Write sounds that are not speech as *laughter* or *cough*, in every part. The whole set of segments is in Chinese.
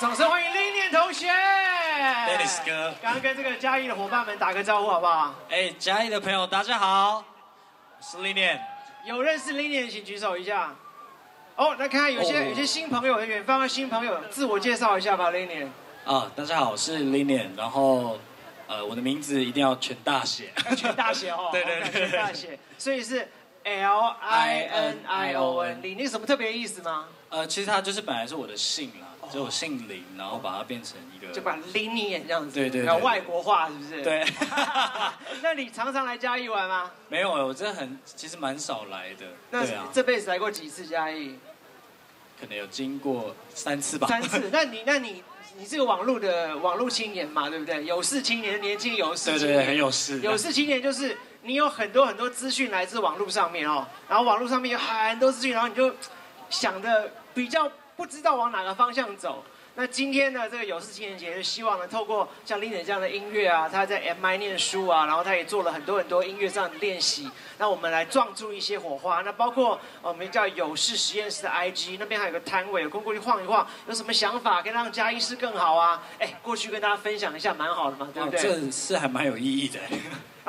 掌声欢迎林念同学。Dennis 哥刚刚跟这个嘉义的伙伴们打个招呼好不好？哎，嘉义的朋友，大家好，我是历练。有认识林念请举手一下。哦，来看看有些哦有些新朋友，远方的新朋友，自我介绍一下吧，林念。啊，大家好，我是历练，然后呃，我的名字一定要全大写。全大写哦，*laughs* 对对对全大写，所以是 L I N I O N，你那什么特别意思吗？呃，其实它就是本来是我的姓啦，就我姓林，然后把它变成一个就把林念这样子，对对对然后外国化是不是？。对，*laughs* 那你常常来嘉义玩吗？没有，我真的很其实蛮少来的。那这辈子来过几次嘉义？可能有经过三次吧。三次。*laughs* 那你那你你是个网络的网络青年嘛，对不对？有事青年，年轻有事对对，很有事。有事青年就是你有很多很多资讯来自网络上面哦，然后网络上面有很多资讯，然后你就想的比较不知道往哪个方向走。那今天呢，这个有事青年节就希望呢，透过像 Lina 这样的音乐啊，他在 MI 念书啊，然后他也做了很多很多音乐上的练习，那我们来撞出一些火花。那包括我们叫有事实验室的 IG 那边还有个摊位，有空过去晃一晃，有什么想法可以让嘉义市更好啊？哎，过去跟大家分享一下，蛮好的嘛，对不对？这是还蛮有意义的。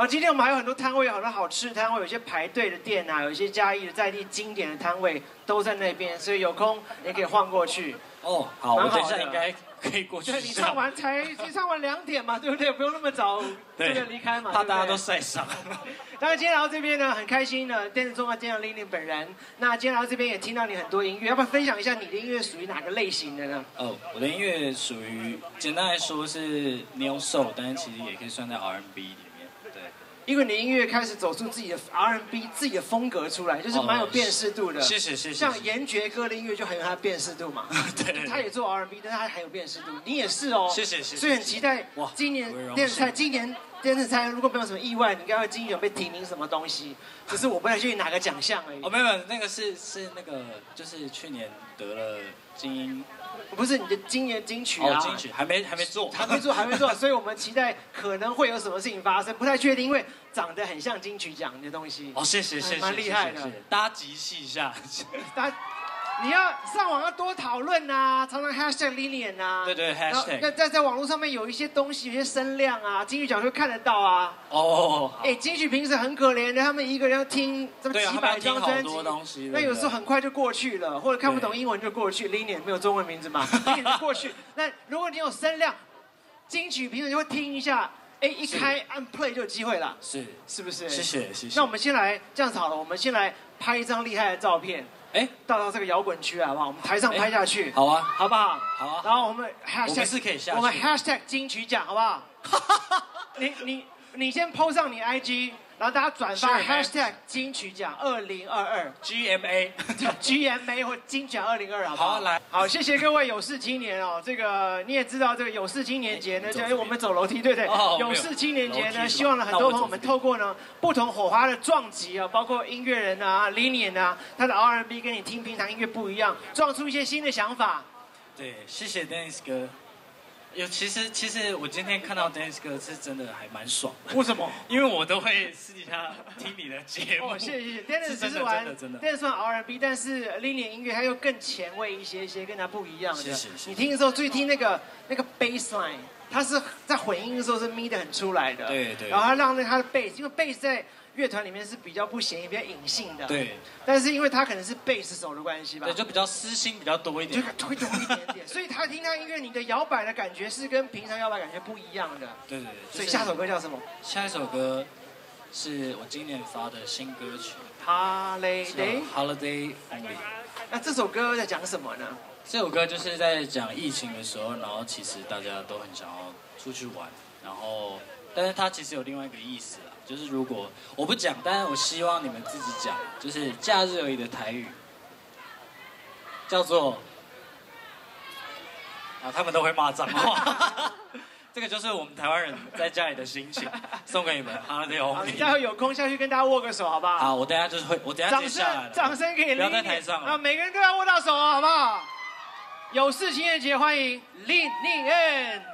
然后今天我们还有很多摊位，有很多好吃的摊位，有一些排队的店啊，有一些嘉义的在地经典的摊位都在那边，所以有空也可以晃过去。哦，好，我蛮好的等一下应该可以过去对，你唱完才你唱完两点嘛，对不对？不用那么早这 *laughs* 对个离开嘛，怕大家都晒伤。*laughs* 当然，今天来到这边呢，很开心呢，电视中的见到 Lily 本人。那今天来到这边也听到你很多音乐，要不要分享一下你的音乐属于哪个类型的呢？哦，我的音乐属于简单来说是 neo soul，但是其实也可以算在 R&B 里面。对，因为你的音乐开始走出自己的 R&B 自己的风格出来，就是蛮有辨识度的。谢谢谢谢。像严爵哥的音乐就很有他的辨识度嘛。*laughs* 对对他也做 R&B，但是他很有辨识度。你也是哦。谢谢谢谢所以很期待哇今年电视台，今年电视台如果没有什么意外，你应该会今年有被提名什么东西，只是我不太确定哪个奖项而已哦，。没有没有，那个是是那个就是去年得了金鹰不是你的今年金曲啊，哦金曲，还没还没做，还没做，还没做，*laughs* 所以我们期待可能会有什么事情发生，不太确定，因为长得很像金曲奖的东西。哦，谢谢谢谢，蛮厉害的大家集气一下。大家你要上网要多讨论啊，常常 hashtag Linian 啊。对对 hashtag 那在在网络上面有一些东西，有些声量啊，金曲奖就会看得到啊。哦，哎，金曲评审很可怜的，他们一个人要听这么几百张专辑。那有时候很快就过去了，或者看不懂英文就过去。Linian 没有中文名字嘛，*laughs* Lilian 就过去。那如果你有声量，金曲评审就会听一下，哎，一开按 play 就有机会了，是，是不是？谢。谢谢谢。那我们先来这样子好了，我们先来拍一张厉害的照片，哎，到到这个摇滚区好不好？我们台上拍下去，好啊好不好？好啊，然后我们我 hashtag 们是可以下去我们 hashtag 金曲奖好不好？*laughs* 你你你先 PO 上你 IG，然后大家转发 hashtag 金曲奖二零二二 GMA。GMA *laughs* 或金曲奖二零二好不好？好来，好，谢谢各位有事青年哦。这个你也知道，这个有事青年节呢，哎就是我们走楼梯，对不对？哦有有事青年节呢，希望呢很多朋友们透过呢不同火花的撞击啊，包括音乐人啊、Linian 啊，他的 R&B 跟你听平常音乐不一样，撞出一些新的想法。对，谢谢 Dennis 哥。有，其实其实我今天看到 Dennis 哥是真的还蛮爽的，为什么？*laughs* 因为我都会私底下听你的节目。哦，谢谢谢谢。Dennis *laughs* 是真的只是玩 Dennis 玩 R&B，但是 Lilian 音乐它又更前卫一些些，跟它不一样的。谢谢你听的时候注意听那个那个 bass line，它是在混音的时候是咪的很出来的。对对然后它让那个它的 bass，因为 bass 在乐团里面是比较不显眼、比较隐性的。。对但是因为他可能是贝斯手的关系吧对，，就比较私心比较多一点就点。会多一点点。所以他听到音乐，你的摇摆的感觉是跟平常摇摆感觉不一样的。对对对。所以下首歌叫什么下一首歌是我今年发的新歌曲，？Holiday。Holiday Only。那这首歌在讲什么呢？这首歌就是在讲疫情的时候，然后其实大家都很想要出去玩，然后，但是它其实有另外一个意思啦，就是如果我不讲，但是我希望你们自己讲，就是假日而已的台语，叫做，啊，他们都会骂脏话，*laughs* 这个就是我们台湾人在家里的心情，送给你们好，你 Only。待会有空下去跟大家握个手，好不好？好，我等一下就是会，我等一下掌声，掌了。声给不要在台上了啊，每个人都要握到手哦，好不好？有事情人节欢迎 Lin Lin N。